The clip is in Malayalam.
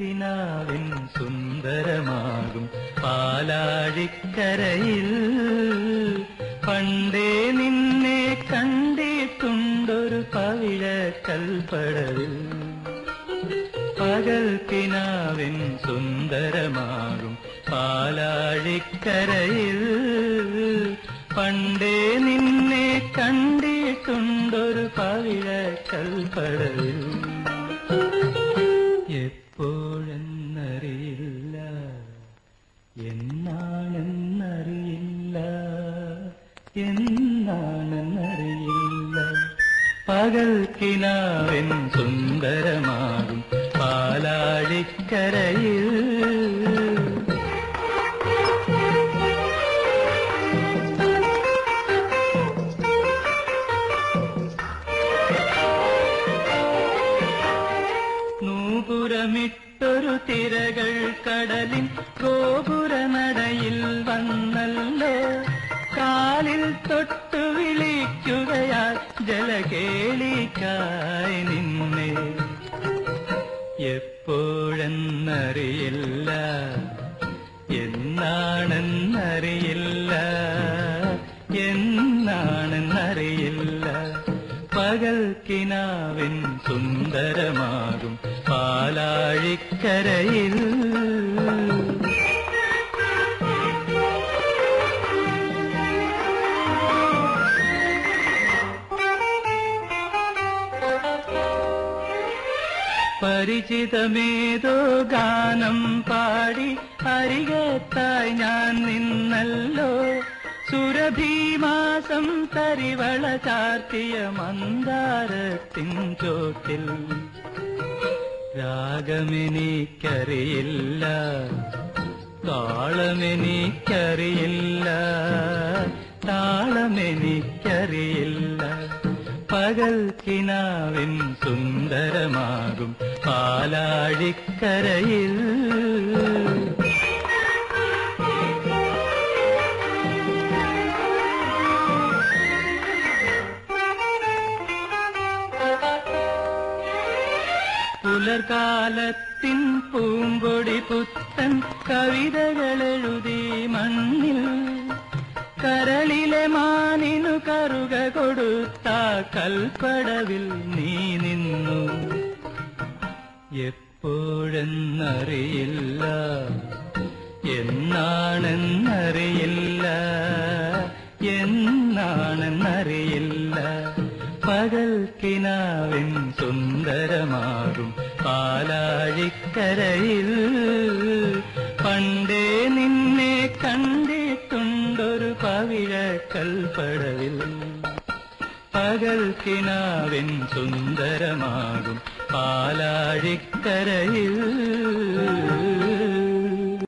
കിനാവിൻ സുന്ദരമാകും പാലാഴിക്കരയിൽ. പണ്ടേ നിന്നെ കണ്ടിട്ടുണ്ടൊരു പവിഴ കൽപ്പടവിൽ പകൽ കിനാവിൻ സുന്ദരമാകും പാലാഴിക്കരയിൽ. പണ്ടേ നിന്നെ കണ്ടിട്ടുണ്ടൊരു പവിഴ കൽപ്പടവിൽ എപ്പോഴെന്നറിയില്ല. എന്നാണെന്നറിയില്ല. എന്നാണെന്നറിയില്ല. പകൽ കിനാവിൻ സുന്ദരമാകും പാലാഴിക്കരയിൽ. നൂപുരമിട്ടൊരു തിരകൾ കടലിൽ ഗോപുരനടയിൽ വന്നല്ലോ? കാലിൽ തൊട്ടു വിളിക്കുകയാൽ ജലകേളിക്കായി നിന്നെ. എപ്പോഴെന്നറിയില്ല എന്നാണെന്നറിയില്ല. പകൽ കിനാവിൻ സുന്ദരമാകും പാലാഴിക്കരയിൽ. പരിചിതമേതോ ഗാനം പാടി അരികത്തായി ഞാൻ നിന്നല്ലോ. സുരഭീമാസം തരിവള ചാർത്തിയ മന്ദാരത്തിൻ ചോട്ടിൽ. രാഗമെനിക്കറിയില്ല താളമെനിക്കറിയില്ല താളമെനിക്കറിയില്ല. പകൽ കിനാവിൻ സുന്ദരമാകും പാലാഴിക്കരയിൽ. പുലർകാലത്തിൻ പൂമ്പൊടി പുത്തൻ കവിതകളെഴുതി മണ്ണിൽ. കരളിലെ മാനിനു കറുക കൊടുത്ത കൽപ്പടവിൽ നീ നിന്നു. എപ്പോഴെന്നറിയില്ല എന്നാണെന്നറിയില്ല. പകൽ കിനാവിൻ സുന്ദരമാകും പാലാഴിക്കരയിൽ. പണ്ടേ നിന്നെ കണ്ടിട്ടുണ്ടൊരു പവിഴ കൽപ്പടവിൽ പകൽ കിനാവിൻ സുന്ദരമാകും പാലാഴിക്കരയിൽ.